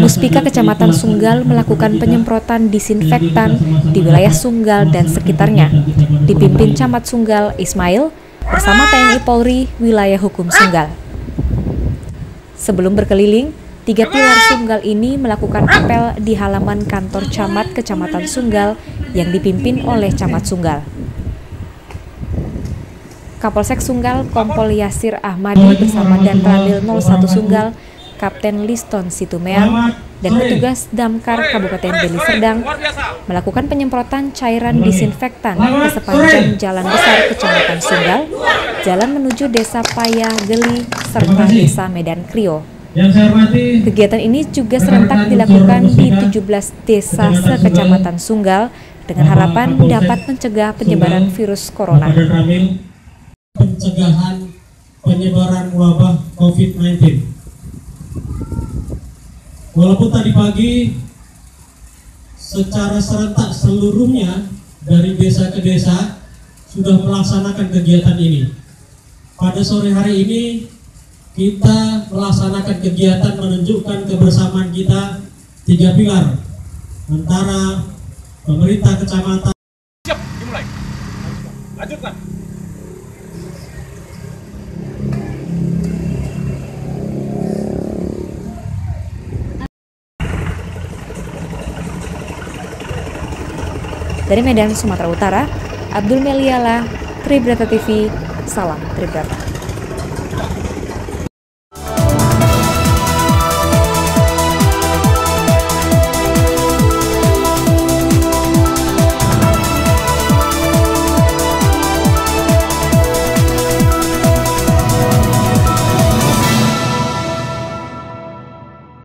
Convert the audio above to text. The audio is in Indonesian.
Muspika Kecamatan Sunggal melakukan penyemprotan disinfektan di wilayah Sunggal dan sekitarnya, dipimpin Camat Sunggal Ismail bersama TNI Polri wilayah hukum Sunggal. Sebelum berkeliling, tiga pilar Sunggal ini melakukan apel di halaman kantor camat Kecamatan Sunggal yang dipimpin oleh Camat Sunggal. Kapolsek Sunggal Kompol Yasir Ahmadi bersama dan Ramil 01 Sunggal Kapten Liston Situmeang, dan petugas Damkar Kabupaten Deli Serdang melakukan penyemprotan cairan disinfektan ke sepanjang jalan besar Kecamatan Sunggal, jalan menuju Desa Paya Geli, serta Desa Medan Krio. Kegiatan ini juga serentak dilakukan di 17 desa sekecamatan Sunggal dengan harapan dapat mencegah penyebaran virus corona. Pencegahan penyebaran wabah COVID-19 Walaupun tadi pagi secara serentak seluruhnya dari desa ke desa sudah melaksanakan kegiatan ini. Pada sore hari ini kita melaksanakan kegiatan menunjukkan kebersamaan kita tiga pilar antara pemerintah kecamatan. Siap, dimulai. Lanjutkan. Dari Medan, Sumatera Utara, Abdul Meliala, Tribrata TV, Salam Tribrata.